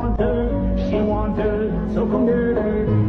want her, she wanted. so come get her.